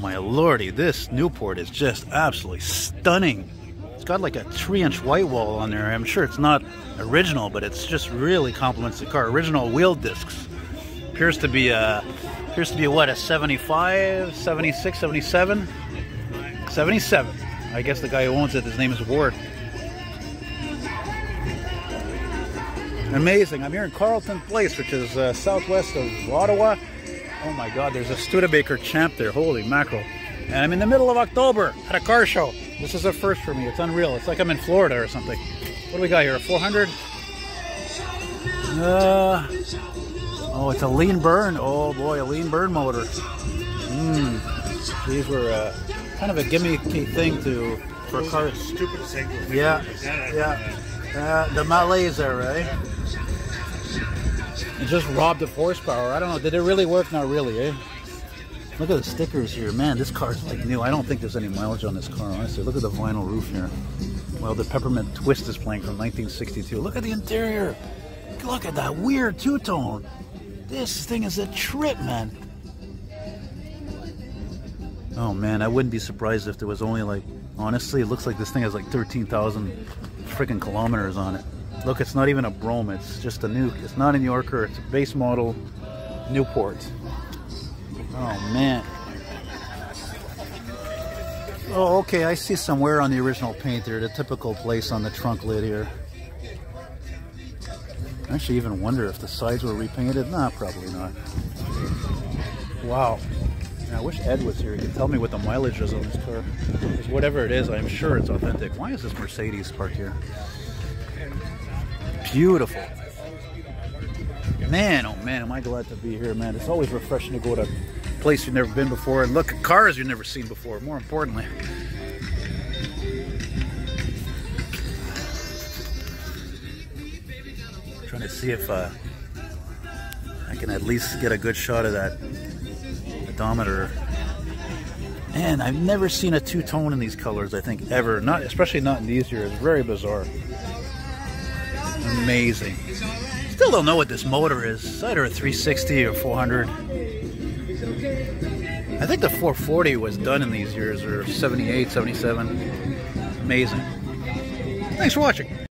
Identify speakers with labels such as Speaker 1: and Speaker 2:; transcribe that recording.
Speaker 1: My lordy, this Newport is just absolutely stunning. It's got like a three inch white wall on there. I'm sure it's not original, but it's just really complements the car. Original wheel discs. Appears to be a, appears to be a, what, a 75, 76, 77? 77. I guess the guy who owns it, his name is Ward. Amazing. I'm here in Carleton Place, which is uh, southwest of Ottawa. Oh my God, there's a Studebaker champ there. Holy mackerel. And I'm in the middle of October at a car show. This is a first for me. It's unreal. It's like I'm in Florida or something. What do we got here? A 400? Uh, oh, it's a lean burn. Oh boy, a lean burn motor. Mmm. These were uh, kind of a gimmicky thing to for cars.
Speaker 2: Stupid.
Speaker 1: Yeah, yeah. Uh, the Malays there, right? Just robbed of horsepower. I don't know. Did it really work? Not really, eh? Look at the stickers here. Man, this car's like new. I don't think there's any mileage on this car, honestly. Look at the vinyl roof here. Well, the Peppermint Twist is playing from 1962. Look at the interior. Look at that weird two-tone. This thing is a trip, man. Oh, man, I wouldn't be surprised if there was only like, honestly, it looks like this thing has like 13,000 freaking kilometers on it. Look, it's not even a Brougham. It's just a new. It's not a New Yorker. It's a base model Newport. Oh man. Oh, okay. I see some wear on the original paint there. The typical place on the trunk lid here. I actually even wonder if the sides were repainted. Nah, probably not. Wow. I wish Ed was here. He could tell me what the mileage is on this car. Whatever it is, I'm sure it's authentic. Why is this Mercedes parked here? Beautiful. Man, oh man, am I glad to be here, man. It's always refreshing to go to a place you've never been before and look at cars you've never seen before, more importantly. Trying to see if uh, I can at least get a good shot of that odometer. Man, I've never seen a two-tone in these colors, I think, ever. Not, especially not in these years. Very bizarre. Amazing. Still don't know what this motor is. It's either a 360 or 400. I think the 440 was done in these years, or 78, 77. Amazing. Thanks for watching.